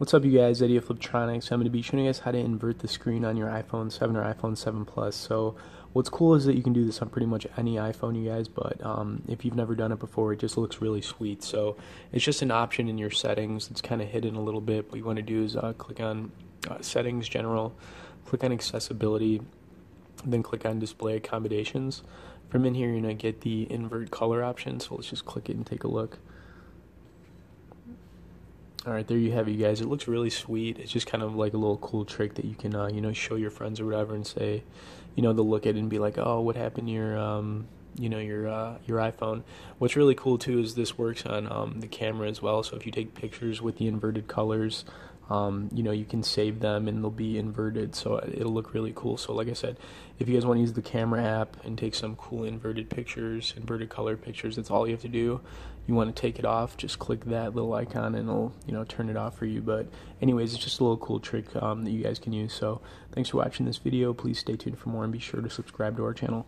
What's up you guys, Eddie of Fliptroniks. I'm going to be showing you guys how to invert the screen on your iPhone 7 or iPhone 7 Plus. So what's cool is that you can do this on pretty much any iPhone you guys, but um, if you've never done it before, it just looks really sweet. So it's just an option in your settings. It's kind of hidden a little bit. What you want to do is uh, click on uh, Settings General, click on Accessibility, then click on Display Accommodations. From in here, you're going to get the invert color option. So let's just click it and take a look. All right, there you have it, you guys. It looks really sweet. It's just kind of like a little cool trick that you can, uh, you know, show your friends or whatever, and say, you know, they'll look at it and be like, "Oh, what happened to your, um, you know, your uh, your iPhone?" What's really cool too is this works on um, the camera as well. So if you take pictures with the inverted colors, um, you know, you can save them and they'll be inverted, so it'll look really cool. So, like I said, if you guys want to use the camera app and take some cool inverted pictures, inverted color pictures, that's all you have to do. You want to take it off, just click that little icon and it'll, you know, turn it off for you. But, anyways, it's just a little cool trick um, that you guys can use. So, thanks for watching this video. Please stay tuned for more and be sure to subscribe to our channel.